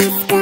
the sky